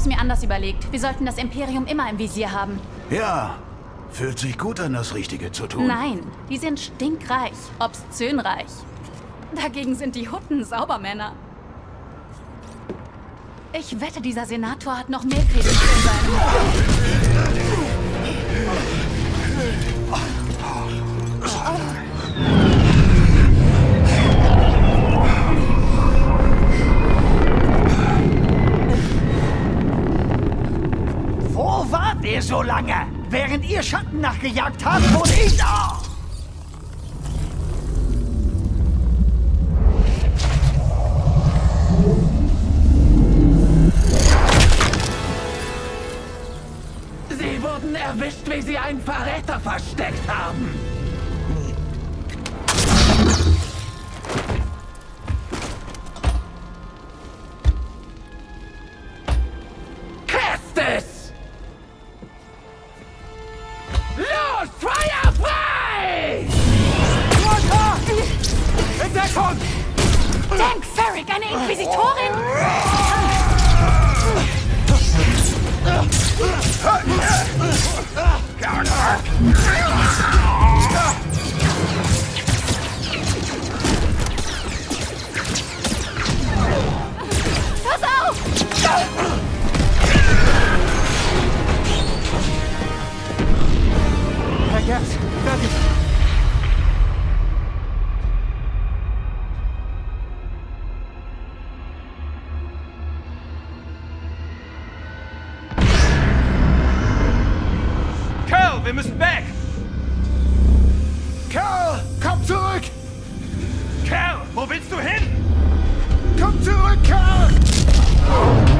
hab's mir anders überlegt. Wir sollten das Imperium immer im Visier haben. Ja, fühlt sich gut an, das Richtige zu tun. Nein, die sind stinkreich, obszönreich. Dagegen sind die Hutten Saubermänner. Ich wette, dieser Senator hat noch mehr Kredite in seinem... Wart ihr so lange? Während ihr Schatten nachgejagt habt, wurde ich da. Sie wurden erwischt, wie sie einen Verräter versteckt haben. Dank Ferrick, eine Inquisitorin! Pass auf! Herr Gerst, wir müssen weg! Kerl, komm zurück! Kerl, wo willst du hin? Komm zurück, Kerl!